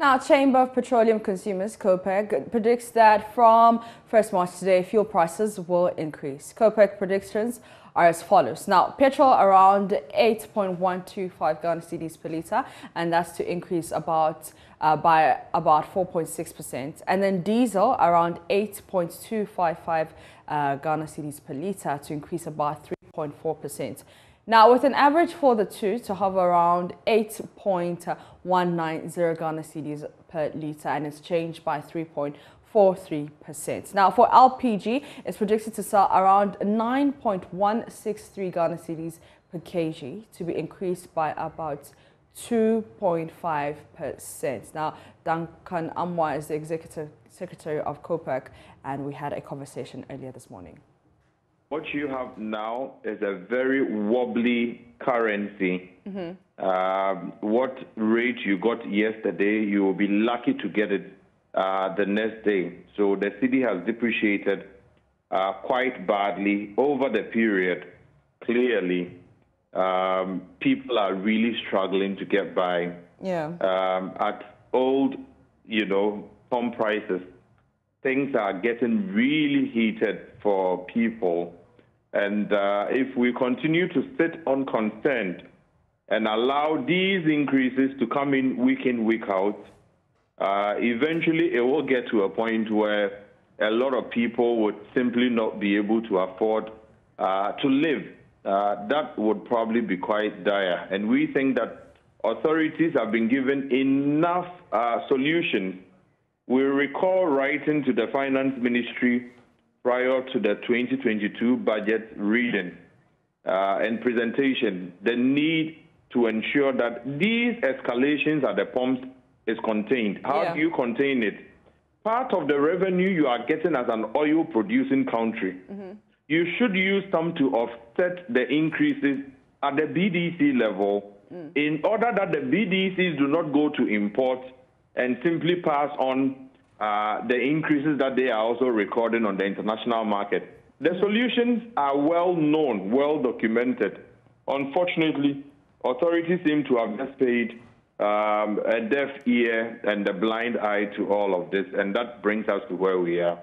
Now, Chamber of Petroleum Consumers, COPEC, predicts that from 1st March today, fuel prices will increase. COPEC predictions are as follows. Now, petrol around 8.125 Ghana cedis per litre, and that's to increase about uh, by about 4.6%. And then diesel around 8.255 uh, Ghana cedis per litre to increase about 3.4%. Now, with an average for the two to hover around 8.190 Ghana cedis per litre, and it's changed by 3.43%. Now, for LPG, it's predicted to sell around 9.163 Ghana cedis per kg to be increased by about 2.5%. Now, Duncan Amoah is the executive secretary of COPEC, and we had a conversation earlier this morning. What you have now is a very wobbly currency. Mm-hmm. Uh, what rate you got yesterday, you will be lucky to get it uh, the next day. So the cedi has depreciated uh, quite badly over the period. Clearly, um, people are really struggling to get by. Yeah. Um, at old, you know, pump prices, things are getting really heated for people. And uh, if we continue to sit unconcerned and allow these increases to come in week in, week out, uh, eventually it will get to a point where a lot of people would simply not be able to afford uh, to live. Uh, that would probably be quite dire. And we think that authorities have been given enough uh, solutions. We recall writing to the finance ministry prior to the 2022 budget reading uh, and presentation the need to ensure that these escalations at the pumps is contained. How yeah. do you contain it? Part of the revenue you are getting as an oil producing country, mm-hmm. you should use some to offset the increases at the BDC level mm. in order that the BDCs do not go to import and simply pass on the increases that they are also recording on the international market. The solutions are well known, well documented. Unfortunately, authorities seem to have just paid um, a deaf ear and a blind eye to all of this, and that brings us to where we are.